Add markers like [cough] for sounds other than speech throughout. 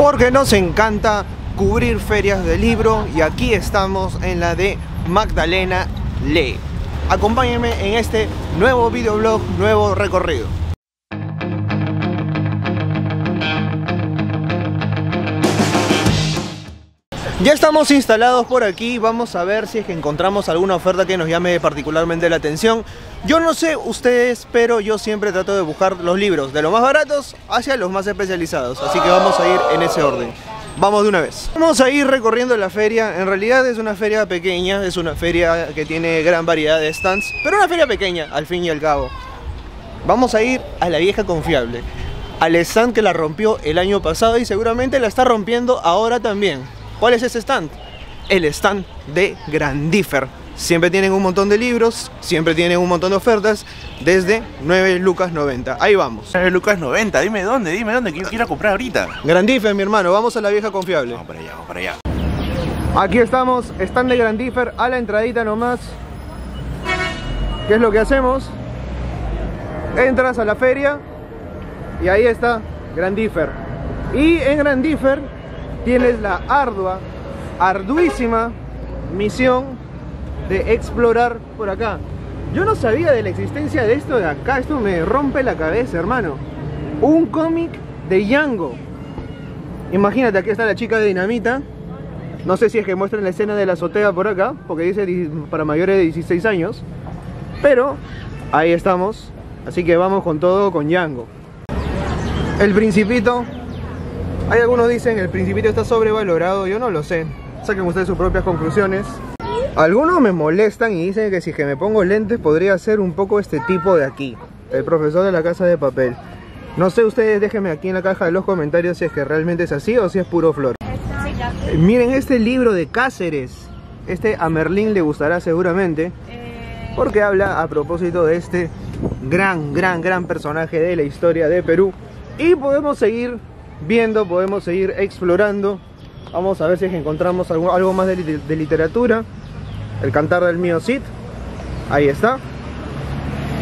Porque nos encanta cubrir ferias de libro y aquí estamos en la de Magdalena Lee. Acompáñenme en este nuevo videoblog, nuevo recorrido. Ya estamos instalados por aquí, vamos a ver si es que encontramos alguna oferta que nos llame particularmente la atención. Yo no sé ustedes, pero yo siempre trato de buscar los libros de los más baratos hacia los más especializados, así que vamos a ir en ese orden. Vamos de una vez. Vamos a ir recorriendo la feria. En realidad es una feria pequeña, es una feria que tiene gran variedad de stands, pero una feria pequeña al fin y al cabo. Vamos a ir a la vieja confiable, al stand que la rompió el año pasado y seguramente la está rompiendo ahora también. ¿Cuál es ese stand? El stand de Grandifer. Siempre tienen un montón de libros, siempre tienen un montón de ofertas, desde 9 lucas 90. Ahí vamos. 9 lucas 90, dime dónde, dime dónde, que yo quiero comprar ahorita. Grandifer, mi hermano, vamos a la vieja confiable. Vamos para allá, vamos para allá. Aquí estamos, stand de Grandifer, a la entradita nomás. ¿Qué es lo que hacemos? Entras a la feria y ahí está Grandifer. Y en Grandifer tienes la ardua, arduísima misión de explorar por acá. Yo no sabía de la existencia de esto de acá, esto me rompe la cabeza, hermano. Un cómic de Yango. Imagínate, aquí está la chica de dinamita. No sé si es que muestran la escena de la azotea por acá, porque dice para mayores de 16 años. Pero ahí estamos. Así que vamos con todo con Yango. El Principito hay algunos dicen el Principito está sobrevalorado, yo no lo sé. Saquen ustedes sus propias conclusiones. Algunos me molestan y dicen que si que me pongo lentes podría ser un poco este tipo de aquí. El profesor de la casa de papel. No sé ustedes, déjenme aquí en la caja de los comentarios si es que realmente es así o si es puro flor. Eh, miren este libro de Cáceres. Este a Merlín le gustará seguramente. Porque habla a propósito de este gran, gran, gran personaje de la historia de Perú. Y podemos seguir viendo, podemos seguir explorando. Vamos a ver si encontramos algo, algo más de, de, literatura. El cantar del mío Cid. Ahí está.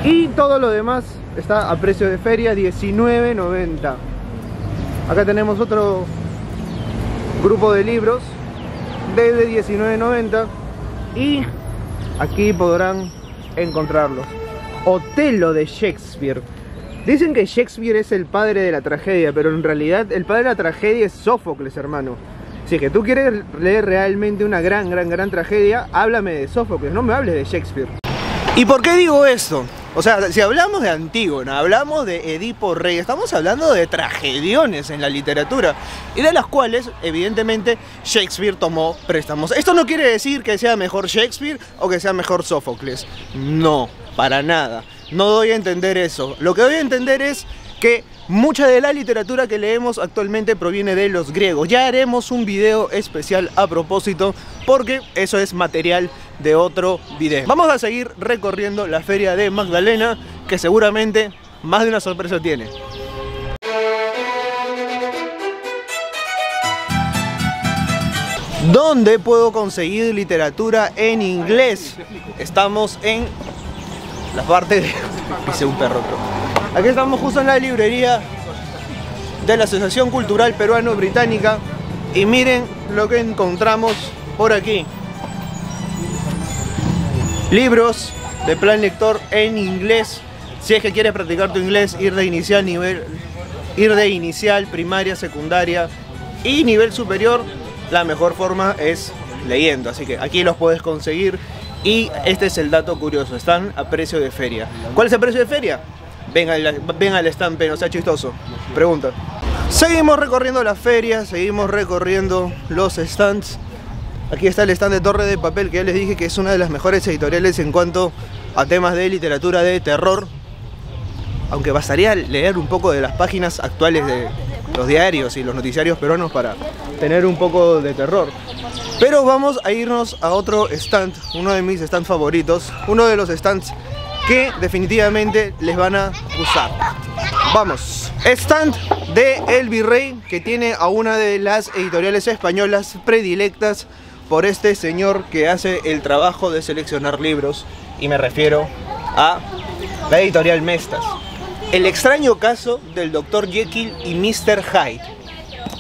Y todo lo demás está a precio de feria, 19.90. Acá tenemos otro grupo de libros desde 19.90 y aquí podrán encontrarlos. Otelo de Shakespeare Dicen que Shakespeare es el padre de la tragedia, pero en realidad el padre de la tragedia es Sófocles, hermano. Si es que tú quieres leer realmente una gran, gran, gran tragedia, háblame de Sófocles, no me hables de Shakespeare. ¿Y por qué digo esto? O sea, si hablamos de Antígona, hablamos de Edipo Rey, estamos hablando de tragediones en la literatura y de las cuales, evidentemente, Shakespeare tomó préstamos. Esto no quiere decir que sea mejor Shakespeare o que sea mejor Sófocles. No, para nada no doy a entender eso. Lo que doy a entender es que mucha de la literatura que leemos actualmente proviene de los griegos. Ya haremos un video especial a propósito porque eso es material de otro video. Vamos a seguir recorriendo la feria de Magdalena que seguramente más de una sorpresa tiene. ¿Dónde puedo conseguir literatura en inglés? Estamos en la parte de... [laughs] Pise un perro, Aquí estamos justo en la librería de la Asociación Cultural Peruano-Británica y miren lo que encontramos por aquí. Libros de plan lector en inglés. Si es que quieres practicar tu inglés, ir de inicial, nivel, ir de inicial, primaria, secundaria y nivel superior, la mejor forma es leyendo. Así que aquí los puedes conseguir y este es el dato curioso, están a precio de feria. ¿Cuál es el precio de feria? Ven al, ven al stand, no sea chistoso. Pregunta. Seguimos recorriendo la feria, seguimos recorriendo los stands. Aquí está el stand de Torre de Papel, que ya les dije que es una de las mejores editoriales en cuanto a temas de literatura de terror. Aunque bastaría leer un poco de las páginas actuales de los diarios y los noticiarios peruanos para tener un poco de terror. Pero vamos a irnos a otro stand, uno de mis stands favoritos, uno de los stands que definitivamente les van a gustar. Vamos, stand de El Virrey que tiene a una de las editoriales españolas predilectas por este señor que hace el trabajo de seleccionar libros y me refiero a la editorial Mestas. El extraño caso del Dr. Jekyll y Mr. Hyde.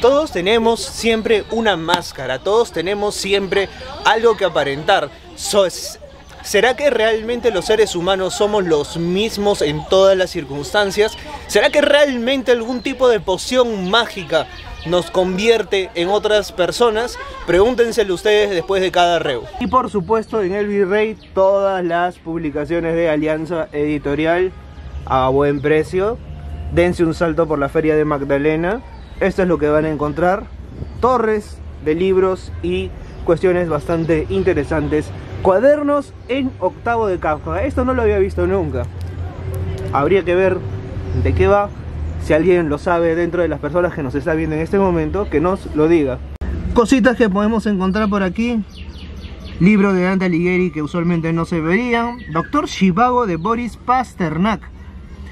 todos tenemos siempre una máscara, todos tenemos siempre algo que aparentar. So- ¿Será que realmente los seres humanos somos los mismos en todas las circunstancias? ¿Será que realmente algún tipo de poción mágica nos convierte en otras personas? Pregúntenselo ustedes después de cada reu. Y por supuesto en el Virrey todas las publicaciones de Alianza Editorial a buen precio. Dense un salto por la feria de Magdalena. Esto es lo que van a encontrar. Torres de libros y cuestiones bastante interesantes. Cuadernos en octavo de Kafka. Esto no lo había visto nunca. Habría que ver de qué va. Si alguien lo sabe dentro de las personas que nos está viendo en este momento, que nos lo diga. Cositas que podemos encontrar por aquí. Libro de Dante Alighieri que usualmente no se verían. Doctor Shivago de Boris Pasternak.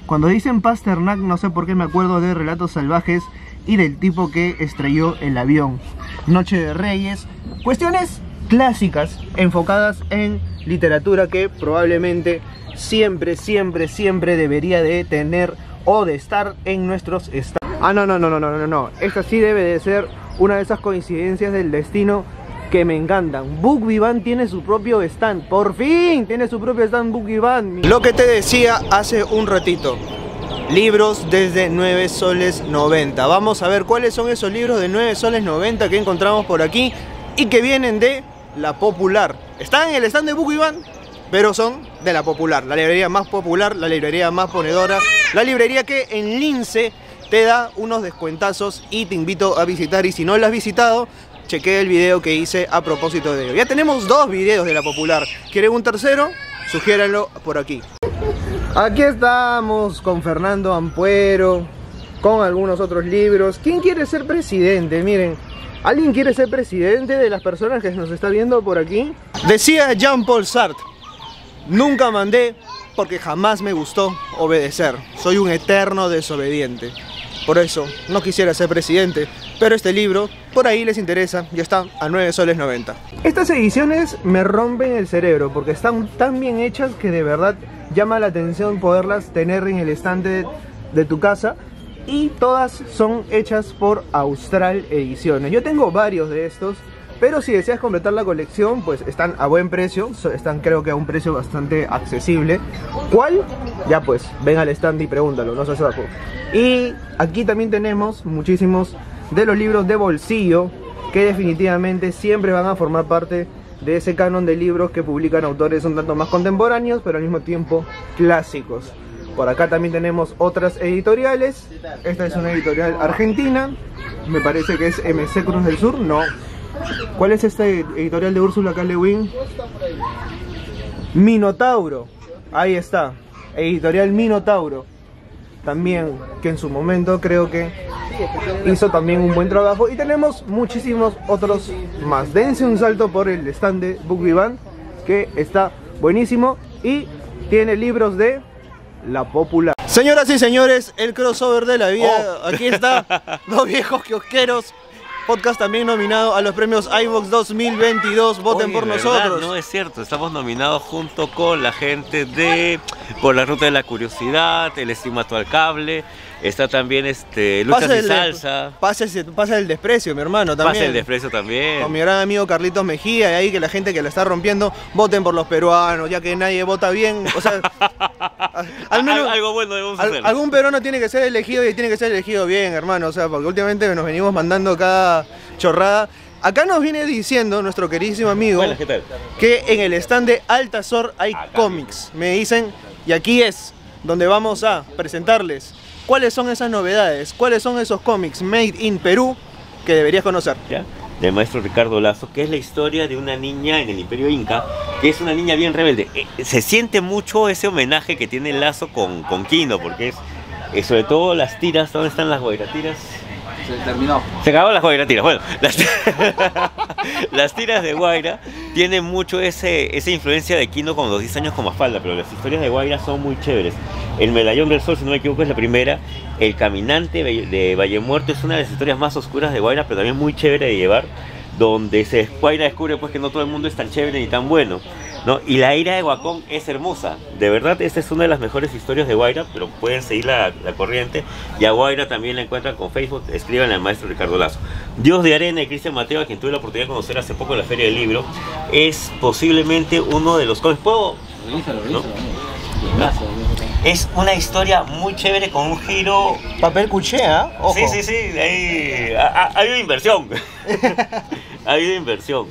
Cuando dicen Pasternak no sé por qué me acuerdo de Relatos Salvajes y del tipo que estrelló el avión. Noche de Reyes. Cuestiones clásicas enfocadas en literatura que probablemente siempre, siempre, siempre debería de tener o de estar en nuestros estados. Ah, no, no, no, no, no, no, no. Esta sí debe de ser una de esas coincidencias del destino que me encantan. Book Vivan tiene su propio stand. Por fin tiene su propio stand Book Vivan. Lo que te decía hace un ratito. Libros desde 9 soles 90. Vamos a ver cuáles son esos libros de 9 soles 90 que encontramos por aquí y que vienen de la popular. Están en el stand de Vivan, pero son de la popular. La librería más popular, la librería más ponedora, la librería que en Lince te da unos descuentazos y te invito a visitar. Y si no lo has visitado, chequea el video que hice a propósito de ello. Ya tenemos dos videos de la popular. ¿Quieren un tercero? Sugiéranlo por aquí. Aquí estamos con Fernando Ampuero, con algunos otros libros. ¿Quién quiere ser presidente? Miren, ¿alguien quiere ser presidente de las personas que nos está viendo por aquí? Decía Jean-Paul Sartre, nunca mandé porque jamás me gustó obedecer. Soy un eterno desobediente. Por eso, no quisiera ser presidente, pero este libro, por ahí les interesa, ya está a 9 soles 90. Estas ediciones me rompen el cerebro porque están tan bien hechas que de verdad llama la atención poderlas tener en el estante de tu casa y todas son hechas por Austral Ediciones. Yo tengo varios de estos, pero si deseas completar la colección, pues están a buen precio, están creo que a un precio bastante accesible. ¿Cuál? Ya pues, ven al stand y pregúntalo, no seas saco. Y aquí también tenemos muchísimos de los libros de bolsillo que definitivamente siempre van a formar parte de ese canon de libros que publican autores un tanto más contemporáneos, pero al mismo tiempo clásicos. Por acá también tenemos otras editoriales. Esta es una editorial argentina. Me parece que es MC Cruz del Sur. No. ¿Cuál es esta editorial de Úrsula K. Le Guin? Minotauro. Ahí está. Editorial Minotauro. También que en su momento creo que hizo también un buen trabajo. Y tenemos muchísimos otros más. Dense un salto por el stand de Book Vivan, que está buenísimo. Y tiene libros de la popular. Señoras y señores, el crossover de la vida. Aquí está, [laughs] dos viejos kiosqueros. Podcast también nominado a los premios iVox 2022. Voten Oye, por ¿verdad? nosotros. No es cierto, estamos nominados junto con la gente de Por la Ruta de la Curiosidad, El Estimato al Cable, está también este Luchas Pasa y el, de- Salsa, pasa, pasa el desprecio, mi hermano, también. Pasa el Desprecio también. Con mi gran amigo Carlitos Mejía y ahí que la gente que la está rompiendo, voten por los peruanos, ya que nadie vota bien. O sea, [laughs] al menos Al- algo bueno debemos al- hacer. algún peruano tiene que ser elegido y tiene que ser elegido bien, hermano. O sea, porque últimamente nos venimos mandando cada chorrada. Acá nos viene diciendo nuestro queridísimo amigo Buenas, ¿qué tal? que en el stand de Altazor hay cómics. Me dicen, y aquí es donde vamos a presentarles cuáles son esas novedades, cuáles son esos cómics made in Perú que deberías conocer. ¿ya? Del maestro Ricardo Lazo, que es la historia de una niña en el Imperio Inca, que es una niña bien rebelde. Eh, Se siente mucho ese homenaje que tiene Lazo con, con Quino, porque es, eh, sobre todo las tiras, ¿dónde están las guairatiras? Se terminó. Se acabaron las guairatiras. Bueno, las, [laughs] las tiras de Guaira tienen mucho ese, esa influencia de Quino con los 10 años como falda, pero las historias de Guaira son muy chéveres. El Medallón del Sol, si no me equivoco, es la primera. El Caminante de Valle Muerto es una de las historias más oscuras de Guaira, pero también muy chévere de llevar, donde se Guaira descubre pues que no todo el mundo es tan chévere ni tan bueno. ¿No? Y la ira de Guacón es hermosa. De verdad, esta es una de las mejores historias de Guaira, pero pueden seguir la, la corriente. Y a Guaira también la encuentran con Facebook. Escriban al maestro Ricardo Lazo. Dios de Arena y Cristian Mateo, a quien tuve la oportunidad de conocer hace poco en la Feria del Libro, es posiblemente uno de los cómics. ¿Puedo? ¿No? Es una historia muy chévere con un giro Papel cuché, ¿ah? Sí, sí, sí, ahí ha, ha- ha habido inversión. [laughs] ha habido inversión.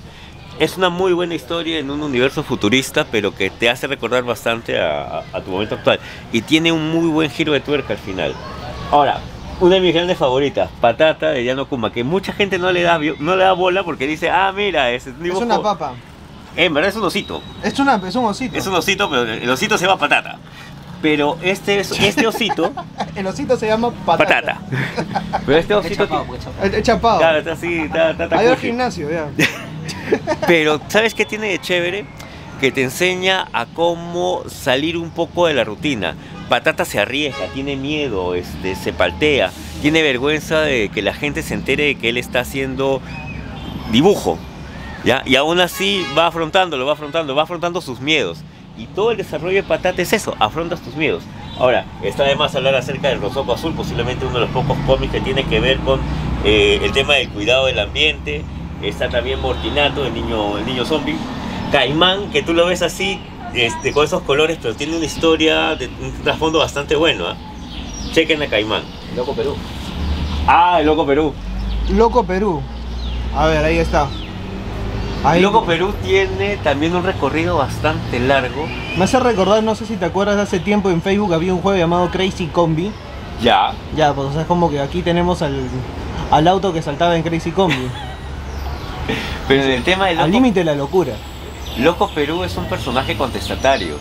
Es una muy buena historia en un universo futurista, pero que te hace recordar bastante a, a- a tu momento actual. Y tiene un muy buen giro de tuerca al final. Ahora, una de mis grandes favoritas, Patata de Yano Kuma, que mucha gente no le da, no le da bola porque dice, ah, mira, es, un Es dibujo". una papa. En verdad es un osito. Es, una, es un osito. Es un osito, pero el osito se llama Patata. Pero este, es- este osito, [laughs] El osito se llama patata. Patata. [laughs] Pero este osito... El chapado. Claro, está así, está, está, está Ahí al cuchi. gimnasio, ya. [laughs] Pero, ¿sabes qué tiene de chévere? Que te enseña a cómo salir un poco de la rutina. Patata se arriesga, tiene miedo, este, se paltea, tiene vergüenza de que la gente se entere de que él está haciendo dibujo. Y aún así va afrontándolo, va afrontando, va afrontando sus miedos. Y todo el desarrollo de Patata es eso, afrontas tus miedos. Ahora, está de más hablar acerca del Rosoco Azul, posiblemente uno de los pocos cómics que tiene que ver con eh, el tema del cuidado del ambiente. Está también Mortinato, el niño, el niño zombie. Caimán, que tú lo ves así, este, con esos colores, pero tiene una historia, de, un trasfondo bastante bueno. ¿ah? Chequen a Caimán. Loco Perú. Ah, el Loco Perú. Loco Perú. A ver, ahí está. Ahí. El Loco Perú tiene también un recorrido bastante largo. Me hace recordar, no sé si te acuerdas, hace tiempo en Facebook había un juego llamado Crazy Combi. Ya. Ya, pues o sea, es como que aquí tenemos al, al auto que saltaba en Crazy Combi. [laughs] [laughs] Pero en el tema del al límite de la locura. Loco Perú es un personaje contestatario.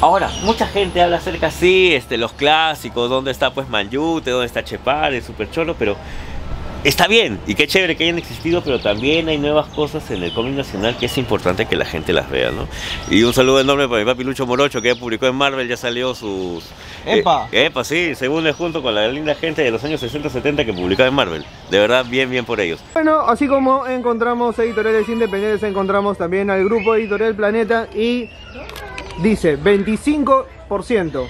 Ahora, mucha gente habla acerca, sí, este, los clásicos, dónde está pues Manyute, dónde está Chepare, Super Cholo, pero está bien y qué chévere que hayan existido, pero también hay nuevas cosas en el cómic nacional que es importante que la gente las vea, ¿no? Y un saludo enorme para mi papi Lucho Morocho, que ya publicó en Marvel, ya salió sus... ¡Epa! Eh, epa, sí, se une junto con la linda gente de los años 60-70 que publicaba en Marvel. De verdad, bien, bien por ellos. Bueno, así como encontramos editoriales independientes, encontramos también al grupo editorial Planeta y dice 25%.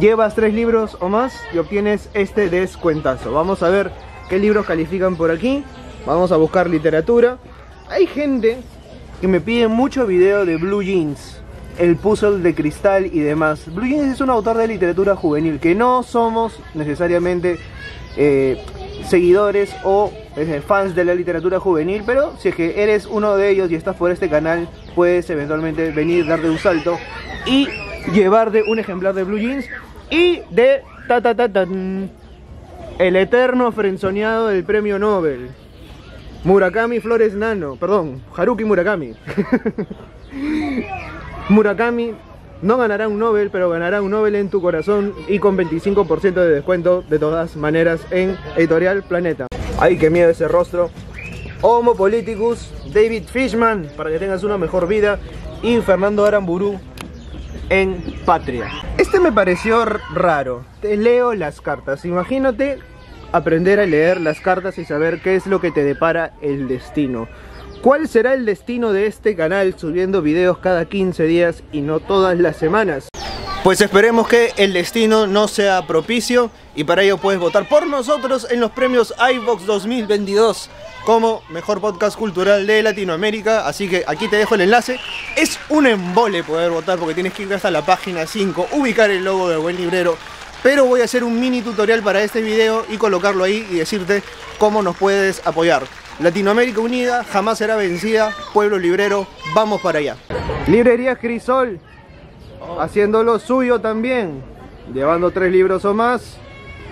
Llevas tres libros o más y obtienes este descuentazo. Vamos a ver qué libros califican por aquí. Vamos a buscar literatura. Hay gente que me pide mucho video de Blue Jeans, el puzzle de cristal y demás. Blue Jeans es un autor de literatura juvenil que no somos necesariamente eh, seguidores o eh, fans de la literatura juvenil, pero si es que eres uno de ellos y estás por este canal, puedes eventualmente venir, darte un salto y llevarte un ejemplar de Blue Jeans y de ta ta ta el eterno frenzoneado del premio Nobel. Murakami Flores Nano, perdón, Haruki Murakami. [laughs] Murakami no ganará un Nobel, pero ganará un Nobel en tu corazón y con 25% de descuento de todas maneras en Editorial Planeta. Ay, qué miedo ese rostro. Homo Politicus, David Fishman, para que tengas una mejor vida, y Fernando Aramburu en Patria. Este me pareció raro. Te leo las cartas. Imagínate aprender a leer las cartas y saber qué es lo que te depara el destino. ¿Cuál será el destino de este canal subiendo videos cada 15 días y no todas las semanas? Pues esperemos que el destino no sea propicio y para ello puedes votar por nosotros en los premios iVox 2022 como mejor podcast cultural de Latinoamérica. Así que aquí te dejo el enlace. Es un embole poder votar porque tienes que ir hasta la página 5, ubicar el logo del buen librero. Pero voy a hacer un mini tutorial para este video y colocarlo ahí y decirte cómo nos puedes apoyar. Latinoamérica Unida jamás será vencida. Pueblo librero, vamos para allá. Librería Crisol haciendo lo suyo también, llevando tres libros o más,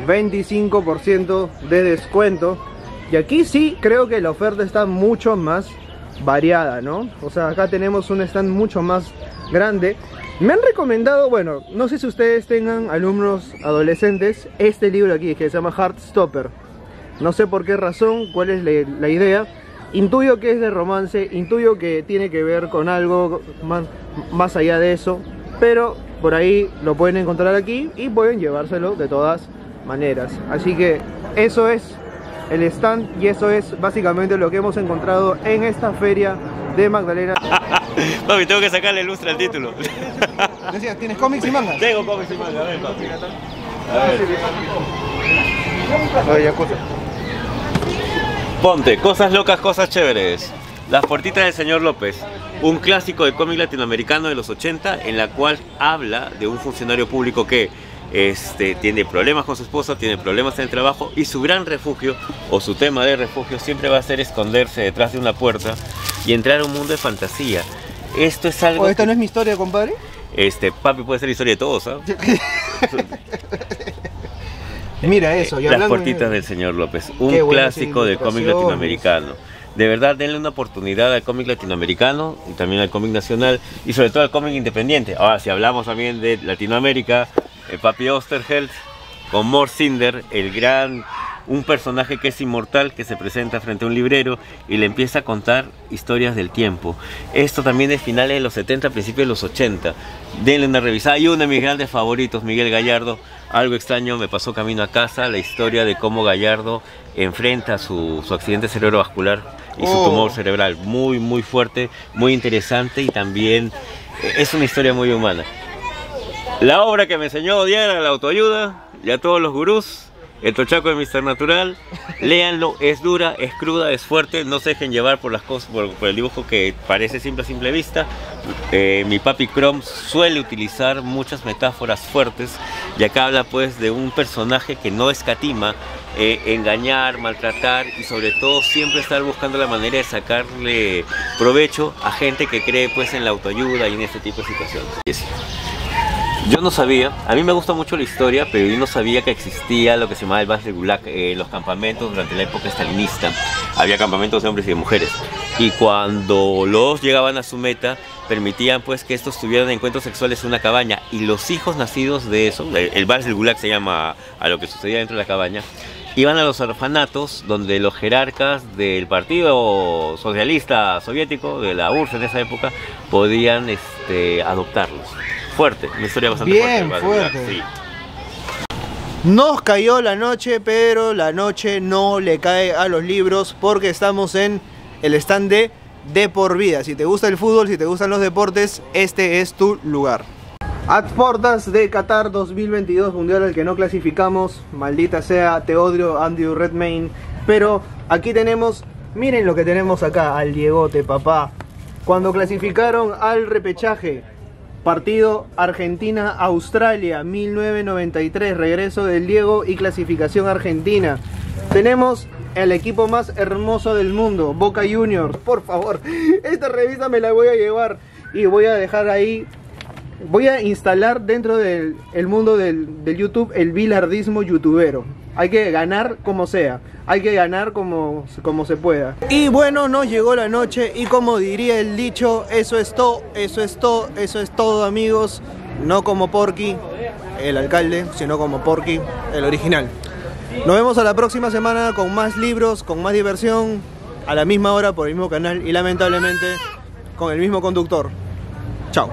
25% de descuento. Y aquí sí creo que la oferta está mucho más variada, ¿no? O sea, acá tenemos un stand mucho más grande. Me han recomendado, bueno, no sé si ustedes tengan alumnos adolescentes, este libro aquí que se llama Heartstopper. No sé por qué razón, cuál es la, idea. Intuyo que es de romance, intuyo que tiene que ver con algo más, más allá de eso, pero por ahí lo pueden encontrar aquí y pueden llevárselo de todas maneras. Así que eso es el stand y eso es básicamente lo que hemos encontrado en esta feria de Magdalena. [laughs] Papi, tengo que sacarle lustre al título. [laughs] Decías, ¿tienes cómics y mangas? Tengo cómics y manga, ven, papi. Oye, ya cosa. Ponte, cosas locas, cosas chéveres. Las puertitas del señor López, un clásico de cómic latinoamericano de los 80 en la cual habla de un funcionario público que este, tiene problemas con su esposa, tiene problemas en el trabajo y su gran refugio o su tema de refugio siempre va a ser esconderse detrás de una puerta y entrar a un mundo de fantasía. Esto es algo... ¿O esta que- no es mi historia, compadre? Este, papi puede ser la historia de todos, ¿ah? [laughs] Mira eso, y Las puertitas de- del señor López, un clásico del cómic latinoamericano. De verdad, denle una oportunidad al cómic latinoamericano y también al cómic nacional y sobre todo al cómic independiente. Ahora, si hablamos también de Latinoamérica, el papi Osterheld con Mort Cinder, el gran, un personaje que es inmortal que se presenta frente a un librero y le empieza a contar historias del tiempo. Esto también es finales de los 70, principios de los 80. Denle una revisada. Y uno de mis grandes favoritos, Miguel Gallardo. Algo extraño me pasó camino a casa, la historia de cómo Gallardo enfrenta su, su accidente cerebrovascular y su Oh. tumor cerebral. Muy, muy fuerte, muy interesante y también eh, es una historia muy humana. La obra que me enseñó a odiar a la autoayuda y a todos los gurús, El Tochaco de Mr. Natural, léanlo, es dura, es cruda, es fuerte, no se dejen llevar por las cosas, por, el dibujo que parece simple a simple vista. Eh, mi papi Chrome suele utilizar muchas metáforas fuertes y acá habla pues de un personaje que no escatima eh, engañar, maltratar y sobre todo siempre estar buscando la manera de sacarle provecho a gente que cree pues en la autoayuda y en este tipo de situaciones. Yo no sabía, a mí me gusta mucho la historia, pero yo no sabía que existía lo que se llamaba el Vals de Gulag, eh, los campamentos durante la época estalinista. Había campamentos de hombres y de mujeres. Y cuando los llegaban a su meta, permitían pues que estos tuvieran encuentros sexuales en una cabaña. Y los hijos nacidos de eso, el, Vals del Gulag se llama a lo que sucedía dentro de la cabaña, iban a los orfanatos donde los jerarcas del Partido Socialista Soviético, de la URSS en esa época, podían este, adoptarlos. Fuerte, una historia bastante Bien fuerte. sí. Nos cayó la noche, pero la noche no le cae a los libros porque estamos en el stand de De por vida. Si te gusta el fútbol, si te gustan los deportes, este es tu lugar. Ad portas de Qatar 2022, mundial al que no clasificamos. Maldita sea, te odio, Andrew Redmayne. Pero aquí tenemos, miren lo que tenemos acá, al Diegote, papá. Cuando clasificaron al repechaje, Partido Argentina-Australia 1993, regreso del Diego y clasificación argentina. Tenemos el equipo más hermoso del mundo, Boca Juniors. [laughs] Por favor, esta revista me la voy a llevar y voy a dejar ahí. Voy a instalar dentro del el mundo del, del YouTube el bilardismo youtubero. Hay que ganar como sea. Hay que ganar como, como se pueda. Y bueno, nos llegó la noche y como diría el dicho, eso es todo, eso es todo, eso es todo amigos. No como Porky, el alcalde, sino como Porky, el original. Nos vemos a la próxima semana con más libros, con más diversión, a la misma hora por el mismo canal y lamentablemente con el mismo conductor. Chao.